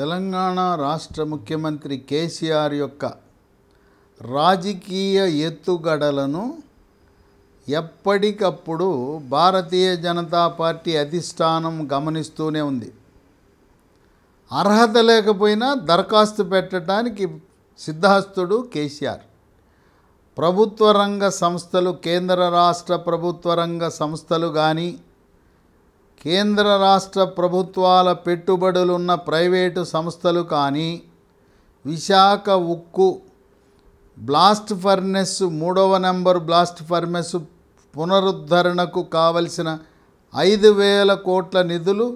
తెలంగాణ రాష్ట్ర ముఖ్యమంత్రి కేసీఆర్ యొక్క రాజకీయ ఎత్తుగడలను ఎప్పటికప్పుడు భారతీయ జనతా పార్టీ అధిష్టానం గమనిస్తూనే ఉంది. అర్హత లేకపోయినా దరఖాస్తు పెట్టడానికి సిద్ధాస్తుడు కేసీఆర్. ప్రభుత్వ రంగ సంస్థలు కేంద్ర రాష్ట్ర ప్రభుత్వ రంగ సంస్థలు కానీ కేంద్ర రాష్ట్ర ప్రభుత్వాల పెట్టుబడులున్న ప్రైవేటు సంస్థలు కానీ విశాఖ ఉక్కు బ్లాస్ట్ ఫర్నెస్ మూడవ నెంబర్ బ్లాస్ట్ ఫర్నెస్ పునరుద్ధరణకు కావలసిన ఐదు వేల కోట్ల నిధులు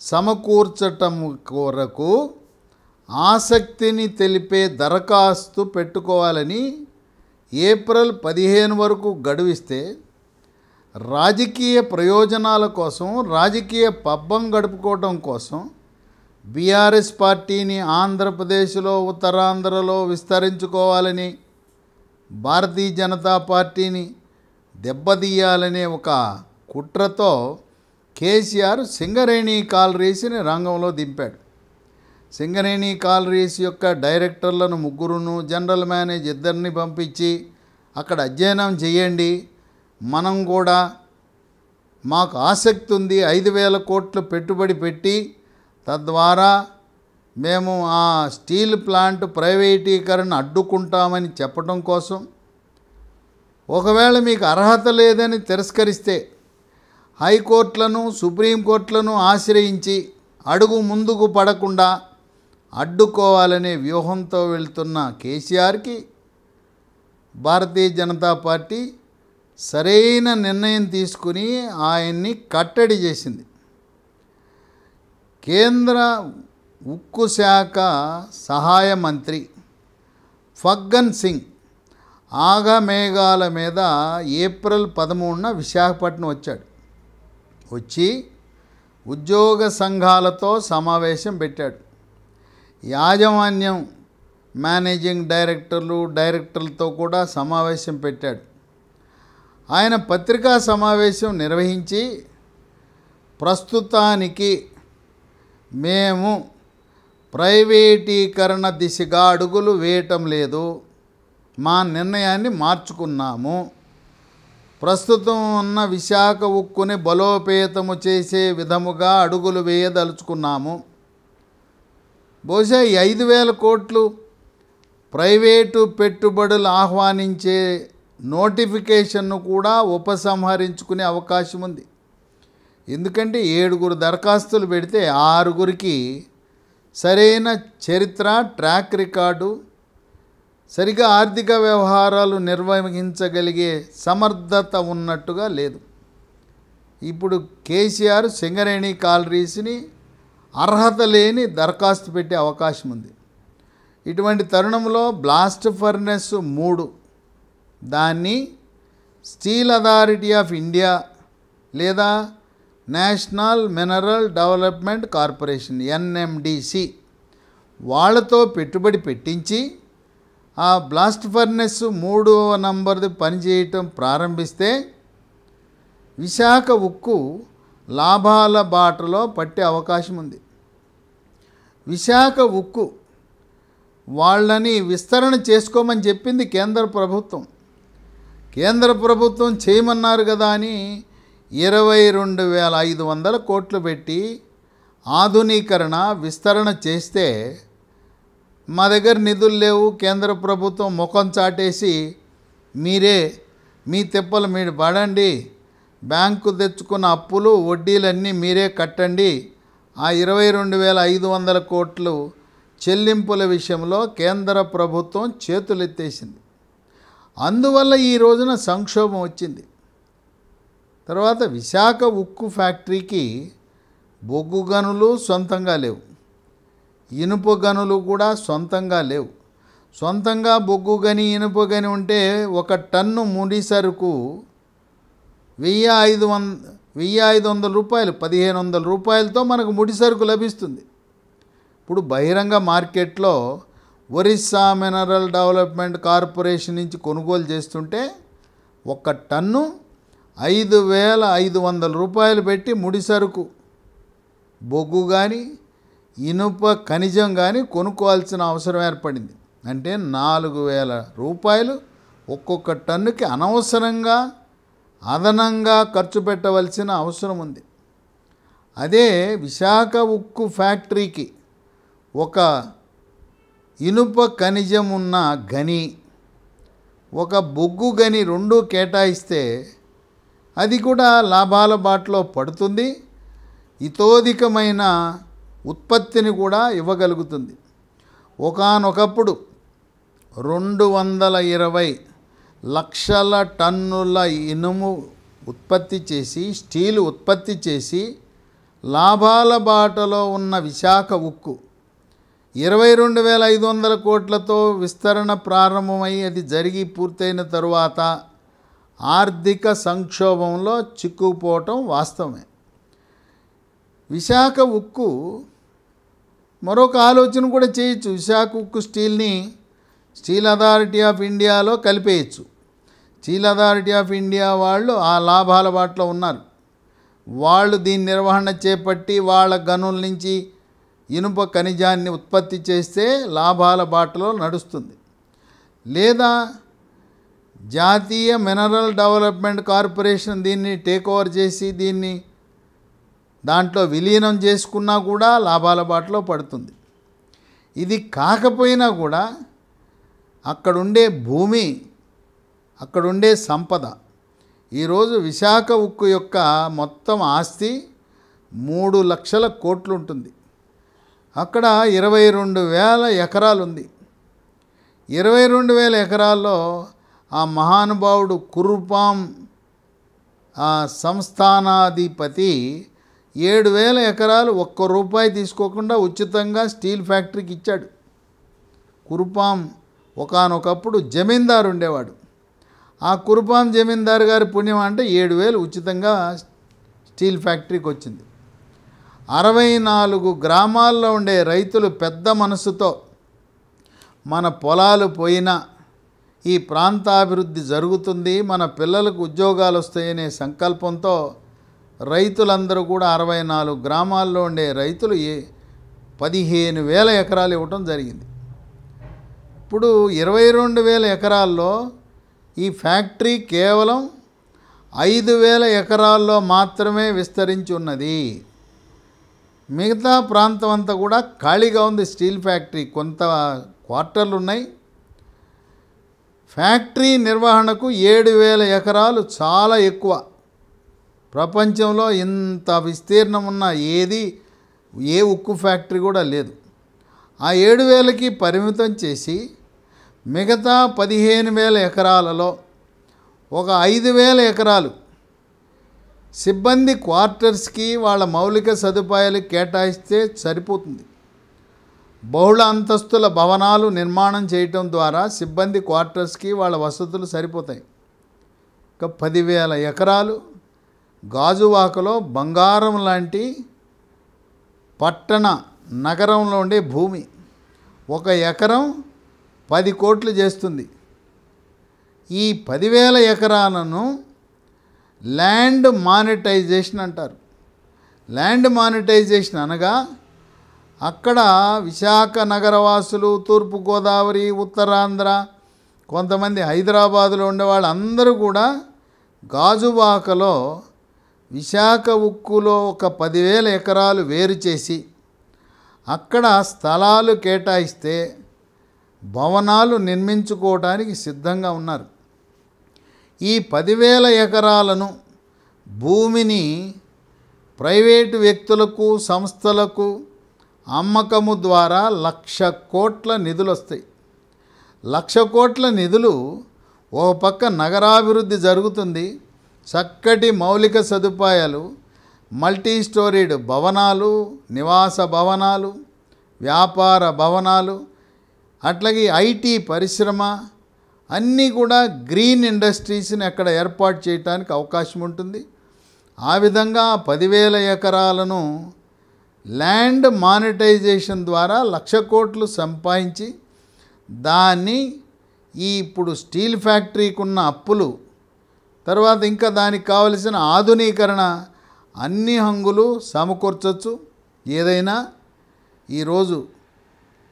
సమకూర్చటం కొరకు ఆసక్తిని తెలిపే దరఖాస్తు పెట్టుకోవాలని ఏప్రిల్ పదిహేను వరకు గడువిస్తే రాజకీయ ప్రయోజనాల కోసం రాజకీయ పబ్బం గడుపుకోవటం కోసం బీఆర్ఎస్ పార్టీని ఆంధ్రప్రదేశ్లో ఉత్తరాంధ్రలో విస్తరించుకోవాలని భారతీయ జనతా పార్టీని దెబ్బతీయాలనే ఒక కుట్రతో కేసీఆర్ సింగరేణి కాలరీస్ని రంగంలో దింపాడు. సింగరేణి కాలరీస్ యొక్క డైరెక్టర్లను ముగ్గురును జనరల్ మేనేజ్ ఇద్దరిని పంపించి అక్కడ అధ్యయనం చేయండి మనం కూడా మాకు ఆసక్తి ఉంది ఐదు వేల కోట్లు పెట్టుబడి పెట్టి తద్వారా మేము ఆ స్టీల్ ప్లాంట్ ప్రైవేటీకరణ అడ్డుకుంటామని చెప్పడం కోసం. ఒకవేళ మీకు అర్హత లేదని తిరస్కరిస్తే హైకోర్టులను సుప్రీంకోర్టులను ఆశ్రయించి అడుగు ముందుకు పడకుండా అడ్డుకోవాలనే వ్యూహంతో వెళ్తున్న కేసీఆర్కి భారతీయ జనతా పార్టీ సరైన నిర్ణయం తీసుకుని ఆయన్ని కట్టడి చేసింది. కేంద్ర ఉక్కు శాఖ సహాయ మంత్రి ఫగ్గన్ సింగ్ ఆగమేఘాల మీద ఏప్రిల్ పదమూడున విశాఖపట్నం వచ్చాడు. వచ్చి ఉద్యోగ సంఘాలతో సమావేశం పెట్టాడు. యాజమాన్యం మేనేజింగ్ డైరెక్టర్లు డైరెక్టర్లతో కూడా సమావేశం పెట్టాడు. ఆయన పత్రికా సమావేశం నిర్వహించి ప్రస్తుతానికి మేము ప్రైవేటీకరణ దిశగా అడుగులు వేయటం లేదు. మా నిర్ణయాన్ని మార్చుకున్నాము. ప్రస్తుతం ఉన్న విశాఖ ఉక్కుని బలోపేతము చేసే విధముగా అడుగులు వేయదలుచుకున్నాము. బహుశా ఈ ఐదు వేల కోట్లు ప్రైవేటు పెట్టుబడులు ఆహ్వానించే నోటిఫికేషన్ను కూడా ఉపసంహరించుకునే అవకాశం ఉంది. ఎందుకంటే ఏడుగురు దరఖాస్తులు పెడితే ఆరుగురికి సరైన చరిత్ర ట్రాక్ రికార్డు సరిగా ఆర్థిక వ్యవహారాలు నిర్వహించగలిగే సమర్థత ఉన్నట్టుగా లేదు. ఇప్పుడు కేసీఆర్ సింగరేణి కాలరీస్ని అర్హత లేని దరఖాస్తు పెట్టే అవకాశం ఉంది. ఇటువంటి తరుణంలో బ్లాస్ట్ ఫర్నెస్ మూడు దాన్ని స్టీల్ అథారిటీ ఆఫ్ ఇండియా లేదా national mineral development corporation NMDC వాళ్ళతో పెట్టుబడి పెట్టించి ఆ బ్లాస్ట్ ఫర్నెస్ మూడవ నంబర్ది పనిచేయటం ప్రారంభిస్తే విశాఖ ఉక్కు లాభాల బాటలో పట్టే అవకాశం ఉంది. విశాఖ ఉక్కు వాళ్ళని విస్తరణ చేసుకోమని చెప్పింది కేంద్ర ప్రభుత్వం. కేంద్ర ప్రభుత్వం చేయమన్నారు కదా అని ఇరవై రెండు వేల ఐదు వందల కోట్లు పెట్టి ఆధునీకరణ విస్తరణ చేస్తే మా దగ్గర నిధులు లేవు కేంద్ర ప్రభుత్వం ముఖం చాటేసి మీరే మీ తిప్పలు మీరు పడండి బ్యాంకు తెచ్చుకున్న అప్పులు వడ్డీలన్నీ మీరే కట్టండి. ఆ ఇరవై రెండు వేల ఐదు వందల కోట్లు చెల్లింపుల విషయంలో కేంద్ర ప్రభుత్వం చేతులెత్తేసింది. అందువల్ల ఈ రోజున సంక్షోభం వచ్చింది. తర్వాత విశాఖ ఉక్కు ఫ్యాక్టరీకి బొగ్గు గనులు సొంతంగా లేవు. ఇనుప గనులు కూడా సొంతంగా లేవు. సొంతంగా బొగ్గు గని ఇనుప గని ఉంటే ఒక టన్ను ముడి సరుకు వెయ్యి ఐదు వంద వెయ్యి ఐదు వందల రూపాయలు పదిహేను వందల రూపాయలతో మనకు ముడి సరుకు లభిస్తుంది. ఇప్పుడు బహిరంగ మార్కెట్లో ఒరిస్సా మినరల్ డెవలప్మెంట్ కార్పొరేషన్ నుంచి కొనుగోలు చేస్తుంటే ఒక టన్ను ఐదు వేల ఐదు వందల రూపాయలు పెట్టి ముడి సరుకు బొగ్గు కానీ ఇనుప ఖనిజం కానీ కొనుక్కోవాల్సిన అవసరం ఏర్పడింది. అంటే నాలుగు వేల రూపాయలు ఒక్కొక్క టన్నుకి అనవసరంగా అదనంగా ఖర్చు పెట్టవలసిన అవసరం ఉంది. అదే విశాఖ ఉక్కు ఫ్యాక్టరీకి ఒక ఇనుప ఖనిజం ఉన్న గని ఒక బొగ్గు గని రెండు కేటాయిస్తే అది కూడా లాభాల బాటలో పడుతుంది ఇతోధికమైన ఉత్పత్తిని కూడా ఇవ్వగలుగుతుంది. ఒకానొకప్పుడు రెండు వందల ఇరవై లక్షల టన్నుల ఇనుము ఉత్పత్తి చేసి స్టీల్ ఉత్పత్తి చేసి లాభాల బాటలో ఉన్న విశాఖ ఉక్కు ఇరవై రెండు వేల ఐదు వందల కోట్లతో విస్తరణ ప్రారంభమై అది జరిగి పూర్తయిన తరువాత ఆర్థిక సంక్షోభంలో చిక్కుకుపోవటం వాస్తవమే. విశాఖ ఉక్కు మరొక ఆలోచన కూడా చేయొచ్చు. విశాఖ ఉక్కు స్టీల్ని స్టీల్ అథారిటీ ఆఫ్ ఇండియాలో కలిపేయచ్చు. స్టీల్ అథారిటీ ఆఫ్ ఇండియా వాళ్ళు ఆ లాభాల బాటలో ఉన్నారు. వాళ్ళు దీని నిర్వహణ చేపట్టి వాళ్ళ గనుల నుంచి ఇనుప ఖనిజాన్ని ఉత్పత్తి చేస్తే లాభాల బాటలో నడుస్తుంది. లేదా జాతీయ మినరల్ డెవలప్మెంట్ కార్పొరేషన్ దీన్ని టేక్ ఓవర్ చేసి దీన్ని దాంట్లో విలీనం చేసుకున్నా కూడా లాభాల బాటలో పడుతుంది. ఇది కాకపోయినా కూడా అక్కడుండే భూమి అక్కడుండే సంపద ఈరోజు విశాఖ ఉక్కు యొక్క మొత్తం ఆస్తి మూడు లక్షల కోట్లు ఉంటుంది. అక్కడ ఇరవై రెండు వేల ఎకరాలు ఉంది ఇరవై రెండు వేల ఎకరాల్లో ఆ మహానుభావుడు కురుపాం ఆ సంస్థానాధిపతి ఏడు వేల ఎకరాలు ఒక్క రూపాయి తీసుకోకుండా ఉచితంగా స్టీల్ ఫ్యాక్టరీకి ఇచ్చాడు. కురుపాం ఒకానొకప్పుడు జమీందారు ఉండేవాడు. ఆ కురుపాం జమీందారు గారి పుణ్యం అంటే ఏడు వేలు ఉచితంగా స్టీల్ ఫ్యాక్టరీకి వచ్చింది. అరవై నాలుగు గ్రామాల్లో ఉండే రైతులు పెద్ద మనసుతో మన పొలాలు పోయినా ఈ ప్రాంతాభివృద్ధి జరుగుతుంది మన పిల్లలకు ఉద్యోగాలు వస్తాయనే సంకల్పంతో రైతులందరూ కూడా అరవై నాలుగు గ్రామాల్లో ఉండే రైతులు ఏ పదిహేను వేల ఎకరాలు ఇవ్వటం జరిగింది. ఇప్పుడు ఇరవై రెండు వేల ఎకరాల్లో ఈ ఫ్యాక్టరీ కేవలం ఐదు వేల ఎకరాల్లో మాత్రమే విస్తరించి ఉన్నది. మిగతా ప్రాంతం అంతా కూడా ఖాళీగా ఉంది స్టీల్ ఫ్యాక్టరీ. కొంత క్వార్టర్లు ఉన్నాయి. ఫ్యాక్టరీ నిర్వహణకు ఏడు వేల ఎకరాలు చాలా ఎక్కువ. ప్రపంచంలో ఇంత విస్తీర్ణం ఉన్న ఏది ఏ ఉక్కు ఫ్యాక్టరీ కూడా లేదు. ఆ ఏడు వేలకి పరిమితం చేసి మిగతా పదిహేను వేల ఎకరాలలో ఒక ఐదు వేల ఎకరాలు సిబ్బంది క్వార్టర్స్కి వాళ్ళ మౌలిక సదుపాయాలు కేటాయిస్తే సరిపోతుంది. బహుళ అంతస్తుల భవనాలు నిర్మాణం చేయటం ద్వారా సిబ్బంది క్వార్టర్స్కి వాళ్ళ వసతులు సరిపోతాయి. ఇక పదివేల ఎకరాలు గాజువాకలో బంగారం లాంటి పట్టణ నగరంలో ఉండే భూమి ఒక ఎకరం పది కోట్లు చేస్తుంది. ఈ పదివేల ఎకరాలను ల్యాండ్ మానిటైజేషన్ అంటారు. ల్యాండ్ మానిటైజేషన్ అనగా అక్కడ విశాఖ నగరవాసులు తూర్పుగోదావరి ఉత్తరాంధ్ర కొంతమంది హైదరాబాదులో ఉండే వాళ్ళందరూ కూడా గాజువాకలో విశాఖ ఉక్కులో ఒక పదివేల ఎకరాలు వేరు చేసి అక్కడ స్థలాలు కేటాయిస్తే భవనాలు నిర్మించుకోవడానికి సిద్ధంగా ఉన్నారు. ఈ పదివేల ఎకరాలను భూమిని ప్రైవేటు వ్యక్తులకు సంస్థలకు అమ్మకము ద్వారా లక్ష కోట్ల నిధులు వస్తాయి. లక్ష కోట్ల నిధులు ఓ పక్క నగరాభివృద్ధి జరుగుతుంది. చక్కటి మౌలిక సదుపాయాలు మల్టీ స్టోరీడ్ భవనాలు నివాస భవనాలు వ్యాపార భవనాలు అట్లాగే ఐటీ పరిశ్రమ అన్నీ కూడా గ్రీన్ ఇండస్ట్రీస్ని అక్కడ ఏర్పాటు చేయడానికి అవకాశం ఉంటుంది. ఆ విధంగా పదివేల ఎకరాలను ల్యాండ్ మానిటైజేషన్ ద్వారా లక్ష కోట్లు సంపాదించి దాన్ని ఈ ఇప్పుడు స్టీల్ ఫ్యాక్టరీకి ఉన్న అప్పులు తర్వాత ఇంకా దానికి కావలసిన ఆధునీకరణ అన్ని హంగులు సమకూర్చవచ్చు ఏదైనా ఈరోజు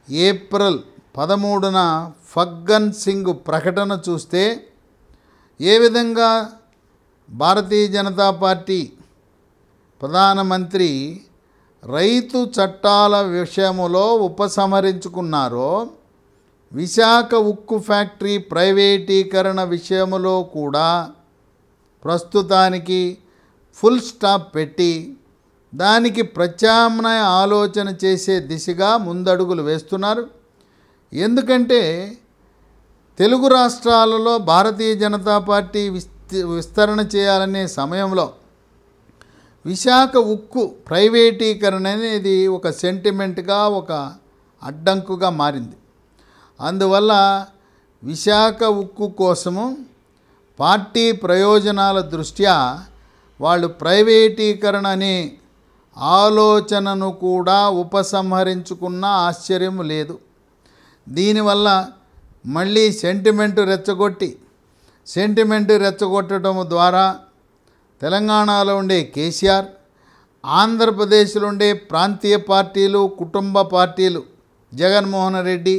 ఏప్రిల్ పదమూడున ఫగ్గన్ సింగ్ ప్రకటన చూస్తే ఏ విధంగా భారతీయ జనతా పార్టీ ప్రధానమంత్రి రైతు చట్టాల విషయములో ఉపసంహరించుకున్నారో విశాఖ ఉక్కు ఫ్యాక్టరీ ప్రైవేటీకరణ విషయంలో కూడా ప్రస్తుతానికి ఫుల్ స్టాప్ పెట్టి దానికి ప్రత్యామ్నాయ ఆలోచన చేసే దిశగా ముందడుగులు వేస్తున్నారు. ఎందుకంటే తెలుగు రాష్ట్రాలలో భారతీయ జనతా పార్టీ విస్త విస్తరణ చేయాలనే సమయంలో విశాఖ ఉక్కు ప్రైవేటీకరణ అనేది ఒక సెంటిమెంట్గా ఒక అడ్డంకుగా మారింది. అందువల్ల విశాఖ ఉక్కు కోసము పార్టీ ప్రయోజనాల దృష్ట్యా వాళ్ళు ప్రైవేటీకరణ అనే ఆలోచనను కూడా ఉపసంహరించుకున్న ఆశ్చర్యం లేదు. దీనివల్ల మళ్ళీ సెంటిమెంటు రెచ్చగొట్టి సెంటిమెంటు రెచ్చగొట్టడం ద్వారా తెలంగాణలో ఉండే కేసీఆర్ ఆంధ్రప్రదేశ్లో ఉండే ప్రాంతీయ పార్టీలు కుటుంబ పార్టీలు జగన్మోహన్ రెడ్డి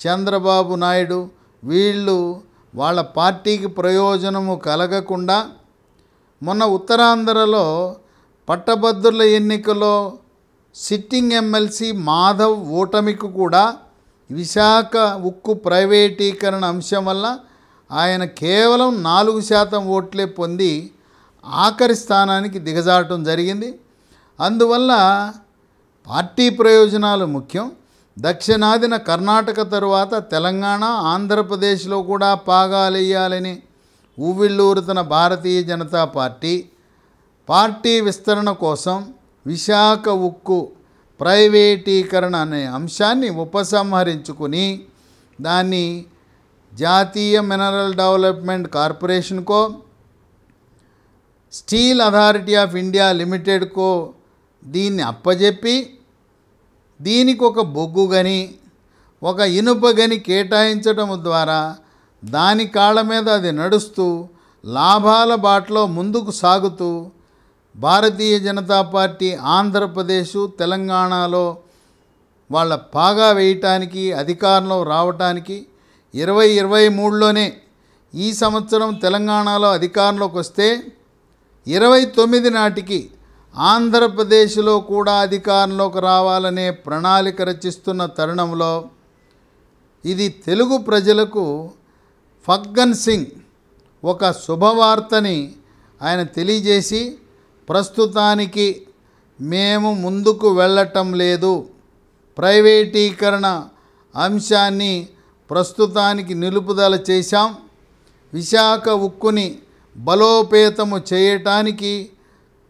చంద్రబాబు నాయుడు వీళ్ళు వాళ్ళ పార్టీకి ప్రయోజనము కలగకుండా మొన్న ఉత్తరాంధ్రలో పట్టభద్రుల ఎన్నికలో సిట్టింగ్ ఎమ్మెల్సీ మాధవ్ ఓటమికి కూడా విశాఖ ఉక్కు ప్రైవేటీకరణ అంశం వల్ల ఆయన కేవలం నాలుగు శాతం ఓట్లే పొంది ఆఖరి స్థానానికి దిగజారటం జరిగింది. అందువల్ల పార్టీ ప్రయోజనాలు ముఖ్యం. దక్షిణాదిన కర్ణాటక తరువాత తెలంగాణ ఆంధ్రప్రదేశ్లో కూడా పాగాలేయాలని ఊవిళ్ళూరుతున్న భారతీయ జనతా పార్టీ. పార్టీ విస్తరణ కోసం విశాఖ ఉక్కు ప్రైవేటీకరణ అనే అంశాన్ని ఉపసంహరించుకుని దాన్ని జాతీయ మినరల్ డెవలప్మెంట్ కార్పొరేషన్కో స్టీల్ అథారిటీ ఆఫ్ ఇండియా లిమిటెడ్కో దీన్ని అప్పజెప్పి దీనికి ఒక బొగ్గు గని ఒక ఇనుప గని కేటాయించడం ద్వారా దాని కాళ్ళ మీద అది నడుస్తూ లాభాల బాటలో ముందుకు సాగుతూ భారతీయ జనతా పార్టీ ఆంధ్రప్రదేశ్ తెలంగాణలో వాళ్ళ పాగా వేయటానికి అధికారంలో రావటానికి ఇరవై ఇరవై మూడులోనే ఈ సంవత్సరం తెలంగాణలో అధికారంలోకి వస్తే ఇరవై తొమ్మిది నాటికి ఆంధ్రప్రదేశ్లో కూడా అధికారంలోకి రావాలనే ప్రణాళిక రచిస్తున్న తరుణంలో ఇది తెలుగు ప్రజలకు ఫగ్గన్ సింగ్ ఒక శుభవార్తని ఆయన తెలియజేసి ప్రస్తుతానికి మేము ముందుకు వెళ్ళటం లేదు. ప్రైవేటీకరణ అంశాన్ని ప్రస్తుతానికి నిలుపుదల చేశాం. విశాఖ ఉక్కుని బలోపేతము చేయటానికి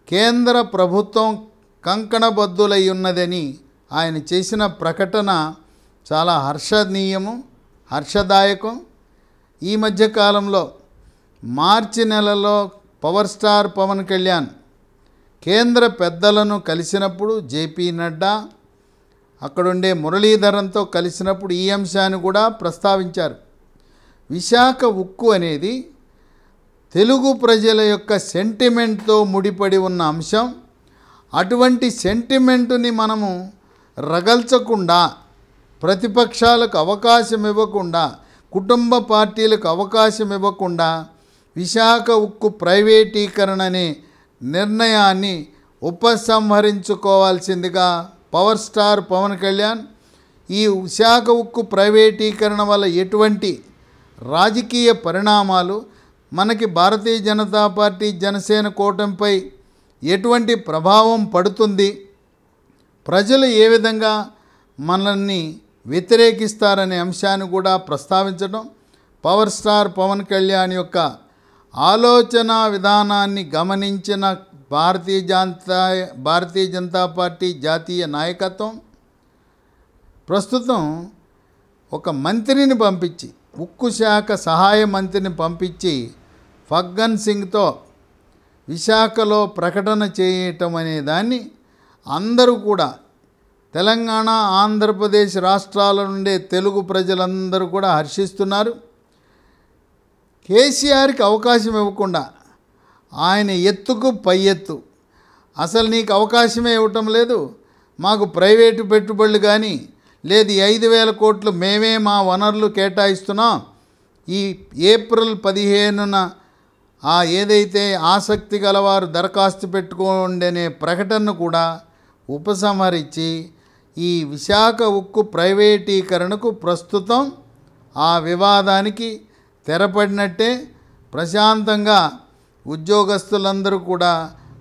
కేంద్ర ప్రభుత్వం కంకణబద్దులై ఉన్నదని ఆయన చేసిన ప్రకటన చాలా హర్షనీయము హర్షదాయకం. ఈ మధ్యకాలంలో మార్చి నెలలో పవర్ స్టార్ పవన్ కళ్యాణ్ కేంద్ర పెద్దలను కలిసినప్పుడు జేపీ నడ్డా అక్కడుండే మురళీధరంతో కలిసినప్పుడు ఈ అంశాన్ని కూడా ప్రస్తావించారు. విశాఖ ఉక్కు అనేది తెలుగు ప్రజల యొక్క సెంటిమెంట్తో ముడిపడి ఉన్న అంశం. అటువంటి సెంటిమెంటుని మనము రగల్చకుండా ప్రతిపక్షాలకు అవకాశం ఇవ్వకుండా కుటుంబ పార్టీలకు అవకాశం ఇవ్వకుండా విశాఖ ఉక్కు ప్రైవేటీకరణ అనే నిర్ణయాన్ని ఉపసంహరించుకోవాల్సిందిగా పవర్ స్టార్ పవన్ కళ్యాణ్ ఈ విశాఖ ఉక్కు ప్రైవేటీకరణ వల్ల ఎటువంటి రాజకీయ పరిణామాలు మనకి భారతీయ జనతా పార్టీ జనసేన కూటమిపై ఎటువంటి ప్రభావం పడుతుంది ప్రజలు ఏ విధంగా మనల్ని వ్యతిరేకిస్తారనే అంశాన్ని కూడా ప్రస్తావించడం పవర్ స్టార్ పవన్ కళ్యాణ్ యొక్క ఆలోచన విధానాన్ని గమనించిన భారతీయ జనతా భారతీయ జనతా పార్టీ జాతీయ నాయకత్వం ప్రస్తుతం ఒక మంత్రిని పంపించి ఉక్కు శాఖ సహాయ మంత్రిని పంపించి ఫగ్గన్ సింగ్తో విశాఖలో ప్రకటన చేయటం అనే దాన్ని అందరూ కూడా తెలంగాణ ఆంధ్రప్రదేశ్ రాష్ట్రాల నుండే తెలుగు ప్రజలందరూ కూడా హర్షిస్తున్నారు. కేసీఆర్కి అవకాశం ఇవ్వకుండా ఆయన ఎత్తుకు పై ఎత్తు. అసలు నీకు అవకాశమే ఇవ్వటం లేదు. మాకు ప్రైవేటు పెట్టుబడులు కానీ లేదు ఐదు వేల కోట్లు మేమే మా వనరులు కేటాయిస్తున్నాం. ఈ ఏప్రిల్ పదిహేనున ఆ ఏదైతే ఆసక్తి గలవారు దరఖాస్తు పెట్టుకోండి అనే ప్రకటనను కూడా ఉపసంహరించి ఈ విశాఖ ఉక్కు ప్రైవేటీకరణకు ప్రస్తుతం ఆ వివాదానికి తెరపడినట్టే ప్రశాంతంగా ఉద్యోగస్తులందరూ కూడా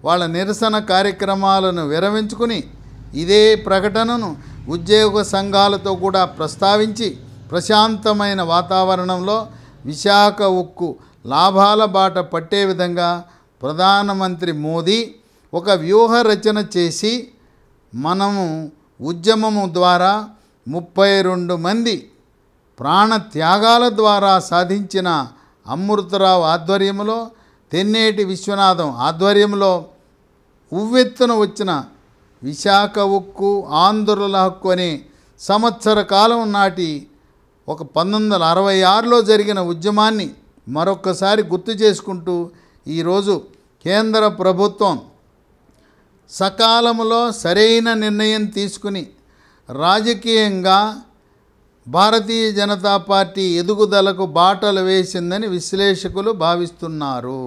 వాళ్ళ నిరసన కార్యక్రమాలను విరమించుకుని ఇదే ప్రకటనను ఉద్యోగ సంఘాలతో కూడా ప్రస్తావించి ప్రశాంతమైన వాతావరణంలో విశాఖ ఉక్కు లాభాల బాట పట్టే విధంగా ప్రధానమంత్రి మోదీ ఒక వ్యూహ రచన చేసి మనము ఉద్యమము ద్వారా ముప్పై రెండు మంది ప్రాణ త్యాగాల ద్వారా సాధించిన అమృతరావు ఆధ్వర్యంలో తెన్నేటి విశ్వనాథం ఆధ్వర్యంలో ఉవ్వెత్తున వచ్చిన విశాఖ ఉక్కు ఆంధ్రుల హక్కు అనే సంవత్సర కాలం నాటి ఒక పంతొమ్మిది వందల అరవై ఆరులో జరిగిన ఉద్యమాన్ని మరొక్కసారి గుర్తు చేసుకుంటూ ఈరోజు కేంద్ర ప్రభుత్వం సకాలంలో సరైన నిర్ణయం తీసుకుని రాజకీయంగా భారతీయ జనతా పార్టీ ఎదుగుదలకు బాటలు వేసిందని విశ్లేషకులు భావిస్తున్నారు.